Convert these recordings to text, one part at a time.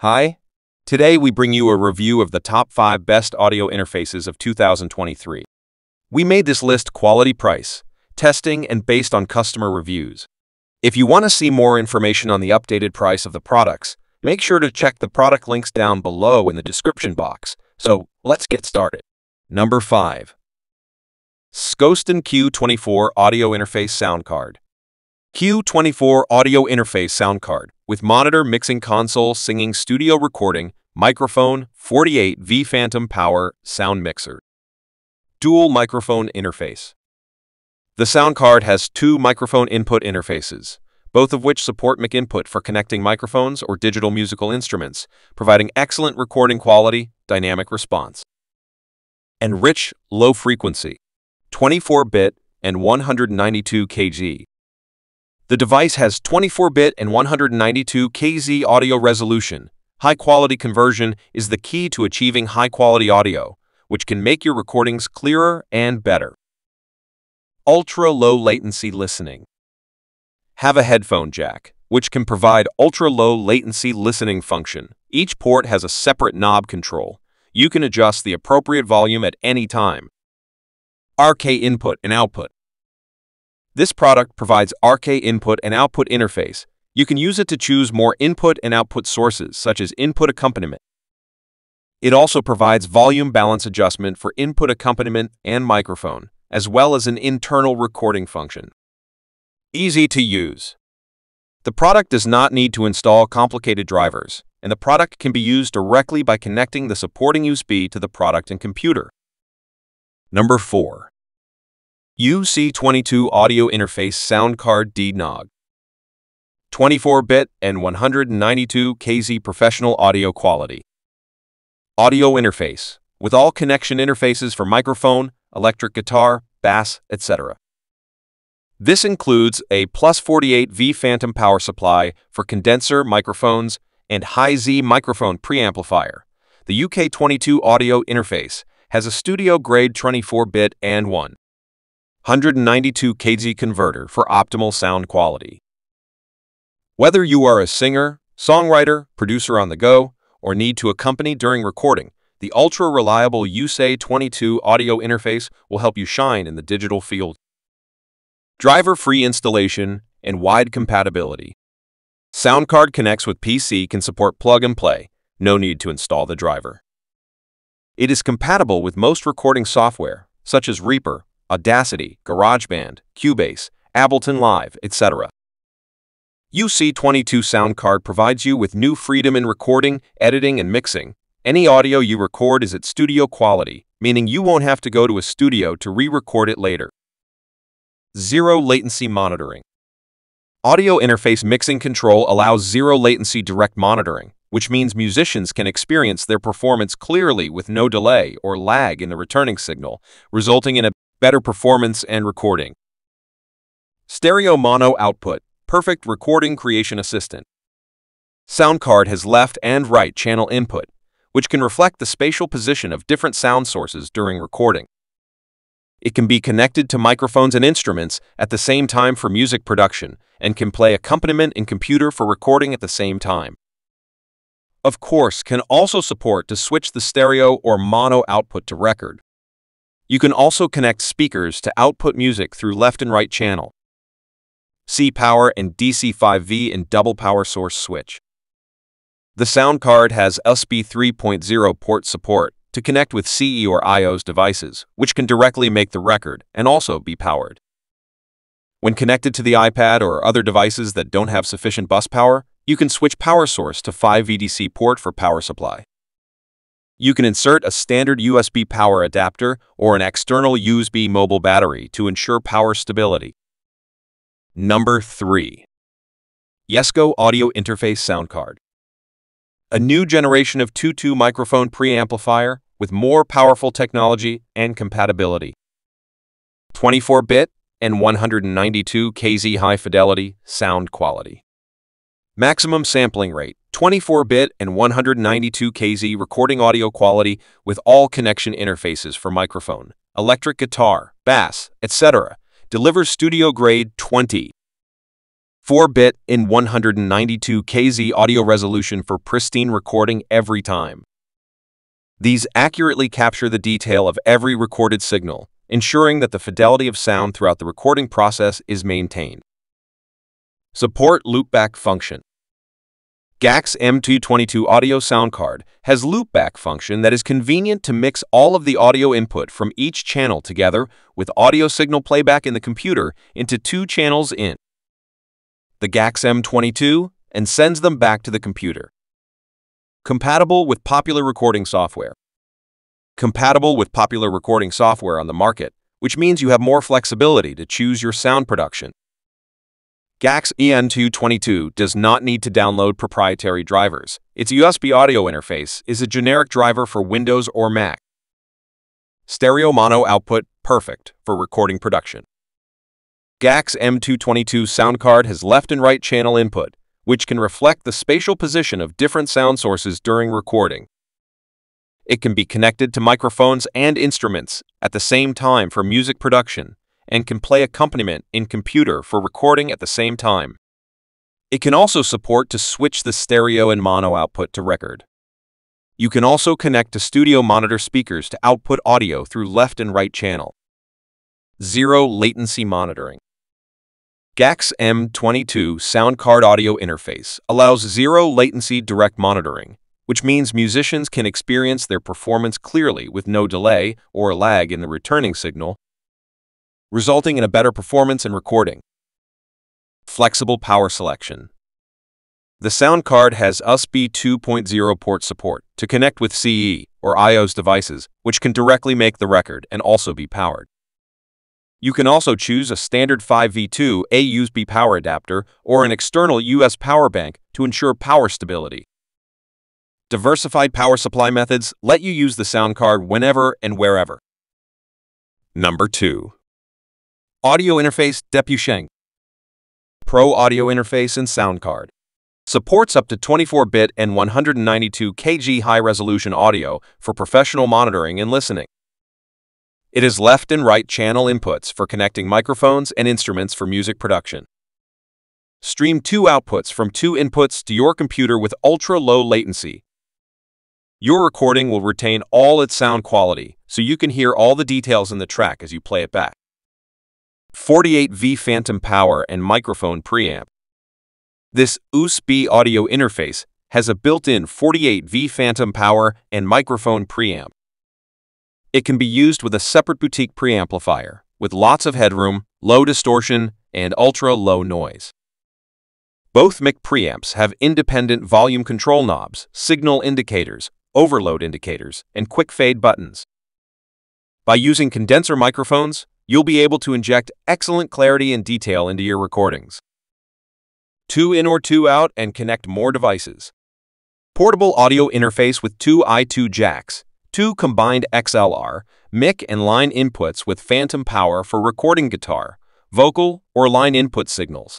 Hi. Today we bring you a review of the top 5 best audio interfaces of 2023. We made this list quality price, testing, and based on customer reviews. If you want to see more information on the updated price of the products, make sure to check the product links down below in the description box. So, let's get started. Number 5. SZKOSTON Q24 Audio Interface Sound Card. Q24 Audio Interface Sound Card with monitor mixing console singing studio recording, microphone, 48V Phantom Power sound mixer. Dual microphone interface. The sound card has two microphone input interfaces, both of which support mic input for connecting microphones or digital musical instruments, providing excellent recording quality, dynamic response. And rich, low frequency, 24-bit and 192 kg. The device has 24-bit and 192 kz audio resolution. High-quality conversion is the key to achieving high-quality audio, which can make your recordings clearer and better. Ultra-low latency listening. Have a headphone jack, which can provide ultra-low latency listening function. Each port has a separate knob control. You can adjust the appropriate volume at any time. RCA input and output. This product provides RCA input and output interface. You can use it to choose more input and output sources, such as input accompaniment. It also provides volume balance adjustment for input accompaniment and microphone, as well as an internal recording function. Easy to use. The product does not need to install complicated drivers, and the product can be used directly by connecting the supporting USB to the product and computer. Number 4. UC22 Audio Interface Sound Card DGNOG 24-bit and 192 kz professional audio quality. Audio interface, with all connection interfaces for microphone, electric guitar, bass, etc. This includes a plus 48V phantom power supply for condenser microphones and high-Z microphone preamplifier. The UC22 audio interface has a studio-grade 24-bit and 192 kz converter for optimal sound quality. Whether you are a singer, songwriter, producer on the go, or need to accompany during recording, the ultra-reliable UC22 audio interface will help you shine in the digital field. Driver-free installation and wide compatibility. SoundCard connects with PC can support plug-and-play, no need to install the driver. It is compatible with most recording software, such as Reaper, Audacity, GarageBand, Cubase, Ableton Live, etc. UC22 SoundCard provides you with new freedom in recording, editing, and mixing, any audio you record is at studio quality, meaning you won't have to go to a studio to re-record it later. Zero Latency Monitoring Audio Interface Mixing Control allows zero latency direct monitoring, which means musicians can experience their performance clearly with no delay or lag in the returning signal, resulting in a better performance and recording. Stereo Mono Output Perfect Recording Creation Assistant Sound card has left and right channel input, which can reflect the spatial position of different sound sources during recording. It can be connected to microphones and instruments at the same time for music production and can play accompaniment in computer for recording at the same time. Of course, can also support to switch the stereo or mono output to record. You can also connect speakers to output music through left and right channel. C power and DC5V in double power source switch. The sound card has USB 3.0 port support to connect with CE or iOS devices, which can directly make the record and also be powered. When connected to the iPad or other devices that don't have sufficient bus power, you can switch power source to 5 VDC port for power supply. You can insert a standard USB power adapter or an external USB mobile battery to ensure power stability. Number 3. YESSKO Audio Interface Sound Card a new generation of 2.2 microphone preamplifier with more powerful technology and compatibility. 24-bit and 192 kz high-fidelity sound quality. Maximum sampling rate, 24-bit and 192 kz recording audio quality with all connection interfaces for microphone, electric guitar, bass, etc. Delivers studio-grade 20 4-bit in 192 kz audio resolution for pristine recording every time. These accurately capture the detail of every recorded signal, ensuring that the fidelity of sound throughout the recording process is maintained. Support loopback function. GAX M222 audio sound card has loopback function that is convenient to mix all of the audio input from each channel together with audio signal playback in the computer into two channels in the GAX M22 and sends them back to the computer. Compatible with popular recording software. Compatible with popular recording software on the market, which means you have more flexibility to choose your sound production. GAX EN222 does not need to download proprietary drivers. Its USB audio interface is a generic driver for Windows or Mac. Stereo mono output, perfect for recording production. GAX M222 sound card has left and right channel input, which can reflect the spatial position of different sound sources during recording. It can be connected to microphones and instruments at the same time for music production and can play accompaniment in computer for recording at the same time. It can also support to switch the stereo and mono output to record. You can also connect to studio monitor speakers to output audio through left and right channel. Zero latency monitoring. GAX M22 sound card audio interface allows zero latency direct monitoring, which means musicians can experience their performance clearly with no delay or lag in the returning signal resulting in a better performance and recording. Flexible power selection. The sound card has USB 2.0 port support to connect with CE or iOS devices, which can directly make the record and also be powered. You can also choose a standard 5V2 A USB power adapter or an external US power bank to ensure power stability. Diversified power supply methods let you use the sound card whenever and wherever. Number 2. Audio Interface Depusheng Pro Audio Interface and Sound Card Supports up to 24-bit and 192 kg high-resolution audio for professional monitoring and listening. It has left and right channel inputs for connecting microphones and instruments for music production. Stream two outputs from two inputs to your computer with ultra-low latency. Your recording will retain all its sound quality, so you can hear all the details in the track as you play it back. 48V phantom power and microphone preamp. This USB audio interface has a built-in 48V phantom power and microphone preamp. It can be used with a separate boutique preamplifier, with lots of headroom, low distortion, and ultra-low noise. Both mic preamps have independent volume control knobs, signal indicators, overload indicators, and quick fade buttons. By using condenser microphones, you'll be able to inject excellent clarity and detail into your recordings. Two in or two out and connect more devices. Portable audio interface with two I2 jacks, two combined XLR, mic and line inputs with phantom power for recording guitar, vocal, or line input signals.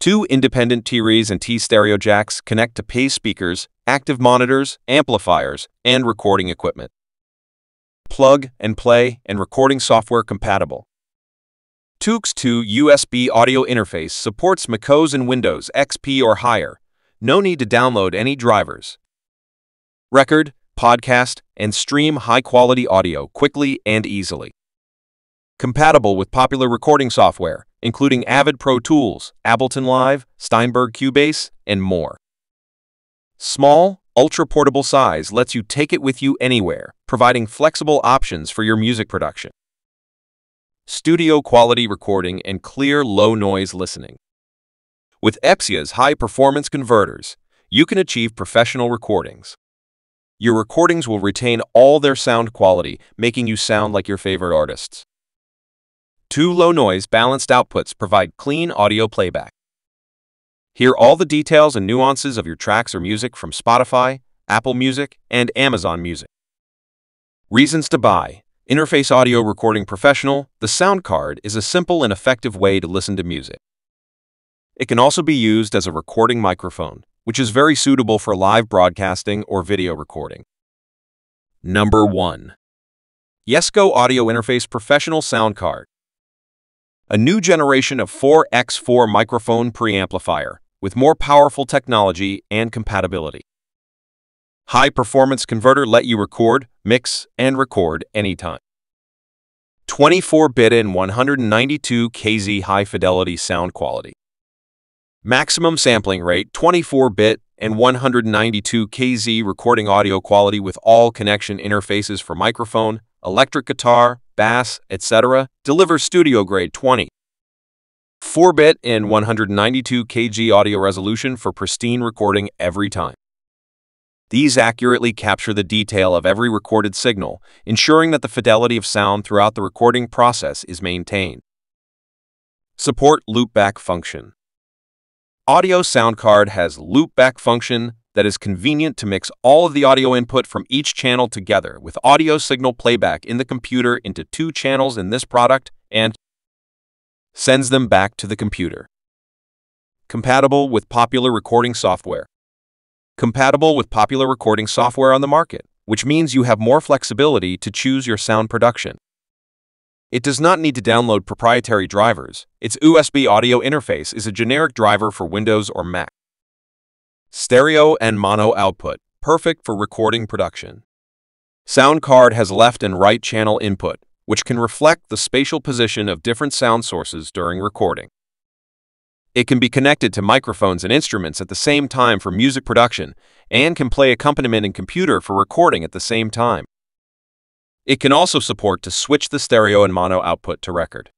Two independent T-Res and T-Stereo jacks connect to PA speakers, active monitors, amplifiers, and recording equipment plug and play, and recording software compatible. TUX 2 USB audio interface supports macOS and Windows XP or higher. No need to download any drivers. Record, podcast, and stream high-quality audio quickly and easily. Compatible with popular recording software, including Avid Pro Tools, Ableton Live, Steinberg Cubase, and more. Small, ultra-portable size lets you take it with you anywhere, providing flexible options for your music production. Studio quality recording and clear low-noise listening. With Epsia's high-performance converters, you can achieve professional recordings. Your recordings will retain all their sound quality, making you sound like your favorite artists. Two low-noise balanced outputs provide clean audio playback. Hear all the details and nuances of your tracks or music from Spotify, Apple Music, and Amazon Music. Reasons to buy. Interface Audio Recording Professional, the sound card is a simple and effective way to listen to music. It can also be used as a recording microphone, which is very suitable for live broadcasting or video recording. Number 1. YESSKO Audio Interface Professional Sound Card. a new generation of 4x4 microphone preamplifier with more powerful technology and compatibility. High-performance converter let you record, mix, and record anytime. 24-bit and 192 kz high-fidelity sound quality. Maximum sampling rate 24-bit and 192 kz recording audio quality with all connection interfaces for microphone, electric guitar, bass, etc. delivers studio-grade 20. 4-bit and 192 kg audio resolution for pristine recording every time. These accurately capture the detail of every recorded signal, ensuring that the fidelity of sound throughout the recording process is maintained. Support loopback function. Audio sound card has loopback function that is convenient to mix all of the audio input from each channel together with audio signal playback in the computer into two channels in this product and sends them back to the computer. Compatible with popular recording software compatible with popular recording software on the market, which means you have more flexibility to choose your sound production. It does not need to download proprietary drivers. Its USB audio interface is a generic driver for Windows or Mac. Stereo and mono output, perfect for recording production. Sound card has left and right channel input, which can reflect the spatial position of different sound sources during recording. It can be connected to microphones and instruments at the same time for music production and can play accompaniment in computer for recording at the same time. It can also support to switch the stereo and mono output to record.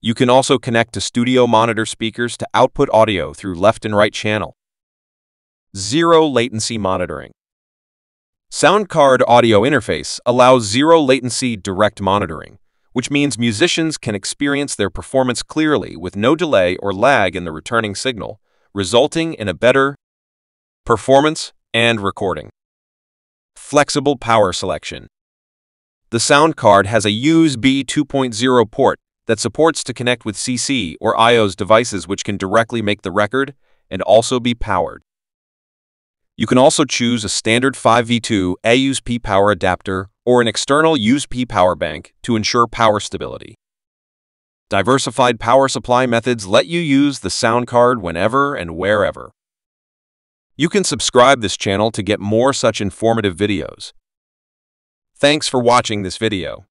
You can also connect to studio monitor speakers to output audio through left and right channel. Zero latency monitoring. Sound card audio interface allows zero latency direct monitoring, which means musicians can experience their performance clearly with no delay or lag in the returning signal, resulting in a better performance and recording. Flexible power selection. The sound card has a USB 2.0 port that supports to connect with CC or iOS devices which can directly make the record and also be powered. You can also choose a standard 5V2 AUSP power adapter or an external USB power bank to ensure power stability. Diversified power supply methods let you use the sound card whenever and wherever. You can subscribe this channel to get more such informative videos. Thanks for watching this video.